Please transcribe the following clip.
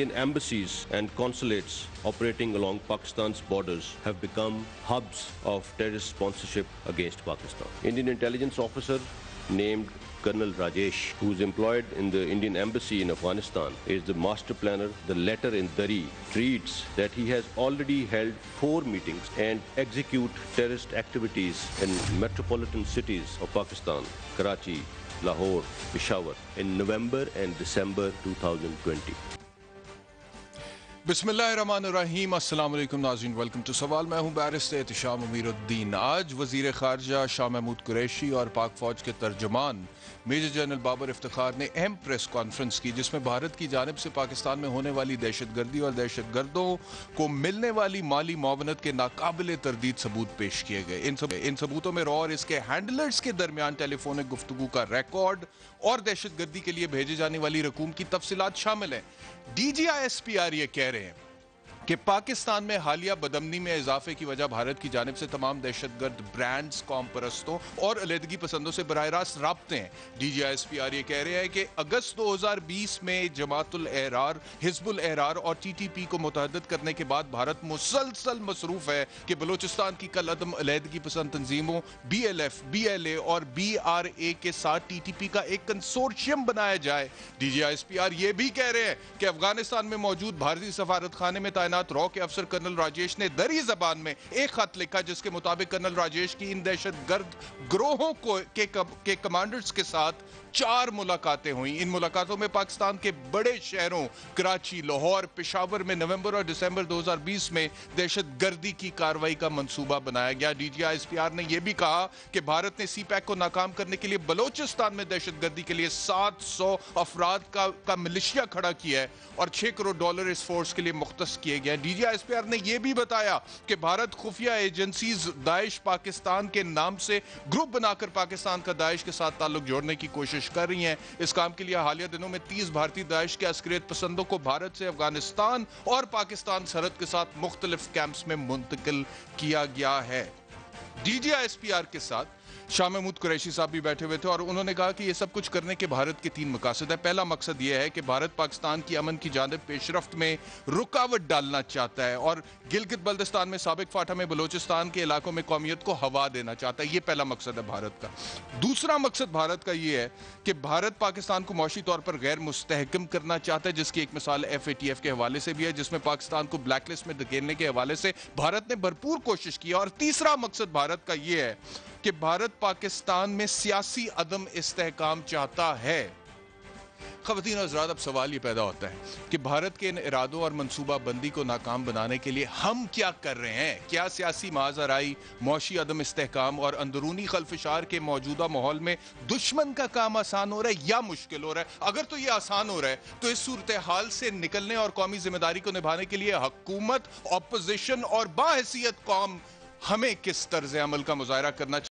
Indian embassies and consulates operating along Pakistan's borders have become hubs of terrorist sponsorship against Pakistan. Indian intelligence officer named Colonel Rajesh, who is employed in the Indian embassy in Afghanistan, is the master planner. The letter in Dari reads that he has already held four meetings and execute terrorist activities in metropolitan cities of Pakistan, Karachi, Lahore, Peshawar, in November and December 2020. بسم اللہ الرحمن الرحیم، السلام علیکم ناظرین welcome to سوال۔ میں ہوں بیرسٹ احتشام امیر الدین آج وزیر خارجہ شاہ محمود قریشی اور پاک فوج کے ترجمان میجر جنرل بابر افتخار نے اہم پریس کانفرنس کی، جس میں بھارت کی جانب سے پاکستان میں ہونے والی دہشت گردی اور دہشت گردوں کو ملنے والی مالی معاونت کے ناقابل تردید ثبوت پیش کیے گئے۔ ان ثبوتوں میں رو اور اس کے ہینڈلرز کے درمیان ٹیلی فونک گفتگو کا ریکارڈ اور دہشت گردی کے لیے بھیجے جانے والی رقوم کی تفصیلات شامل ہیں۔ D G I S P R یہ کہہ رہے ہیں کہ پاکستان میں حالیہ بدمنی میں اضافے کی وجہ بھارت کی جانب سے تمام دہشت گرد برانڈز، قوم پرستوں اور علیحدگی پسندوں سے براہ راست رابطے ہیں۔ D G I S P R یہ کہہ رہے ہیں کہ اگست دو ہزار بیس میں جماعت الاحرار، حزب الاحرار اور ٹی ٹی پی کو متحدد کرنے کے بعد بھارت مسلسل مصروف ہے کہ بلوچستان کی کل عدم علیحدگی پسند تنظیموں B L F, B L A اور بی آر اے کے ساتھ ٹی ٹی پی کا ایک کنسورشیم بنایا جائے۔ D G I S P R یہ بھی کہہ رہے ہیں کہ افغانستان میں موجود بھارتی سفارت خانے میں تعینات رو کے افسر کرنل راجیش نے دری زبان میں ایک خط لکھا جس کے مطابق کرنل راجیش کی ان دہشت گرد گروہوں کے کمانڈرز کے ساتھ چار ملاقاتیں ہوئیں۔ ان ملاقاتوں میں پاکستان کے بڑے شہروں، کراچی، لاہور، پشاور میں نومبر اور دسمبر دو ہزار بیس میں دہشت گردی کی کاروائی کا منصوبہ بنایا گیا۔ D G I S P R نے یہ بھی کہا کہ بھارت نے سی پیک کو ناکام کرنے کے لیے بلوچستان میں دہشت گردی کے لیے سات سو افراد کا ملیشیا کھڑا کیا ہے اور چھ کروڑ ڈالر اس فورس کے لیے مختص کیے گئے D G I S P R نے یہ بھی بتایا کہ بھارت خفیہ ایجنسیز داعش پاکستان کے نام سے گروپ بنا کر پاکستان کا داعش کے ساتھ تعلق جوڑنے کی کوشش کر رہی ہیں۔ اس کام کے لیے حالیہ دنوں میں تیس بھارتی داعش کے عسکریت پسندوں کو بھارت سے افغانستان اور پاکستان سرحد کے ساتھ مختلف کیمپس میں منتقل کیا گیا ہے۔ D G I S P R کے ساتھ شاہ محمود قریشی صاحب بھی بیٹھے ہوئے تھے اور انہوں نے کہا کہ یہ سب کچھ کرنے کے بھارت کے تین مقاصد ہے پہلا مقصد یہ ہے کہ بھارت پاکستان کی امن کی جانب پیش رفت میں رکاوٹ ڈالنا چاہتا ہے اور گلگت بلدستان میں سابق فاٹھا میں بلوچستان کے علاقوں میں قومیت کو ہوا دینا چاہتا ہے۔ یہ پہلا مقصد ہے بھارت کا۔ دوسرا مقصد بھارت کا یہ ہے کہ بھارت پاکستان کو معاشی طور پر غیر مستحکم کرنا چاہتا ہے، جس کی ایک مثال ایف اے ٹی ایف کے حوالے سے بھی ہے، جس میں پاکستان کو بلیک لسٹ میں دھکیلنے کے حوالے سے بھارت نے بھرپور کوشش کی اور تیسرا مقصد بھارت کا یہ ہے کہ بھارت پاکستان میں سیاسی عدم استحکام چاہتا ہے۔ خواتین و حضرات، اب سوال یہ پیدا ہوتا ہے کہ بھارت کے ان ارادوں اور منصوبہ بندی کو ناکام بنانے کے لیے ہم کیا کر رہے ہیں؟ کیا سیاسی معذرائی معاشی عدم استحکام اور اندرونی خلفشار کے موجودہ ماحول میں دشمن کا کام آسان ہو رہا ہے یا مشکل ہو رہا ہے؟ اگر تو یہ آسان ہو رہا ہے تو اس صورتحال سے نکلنے اور قومی ذمہ داری کو نبھانے کے لیے حکومت، اپوزیشن اور باحثیت قوم ہمیں کس طرز عمل کا مظاہرہ کرنا چاہیے؟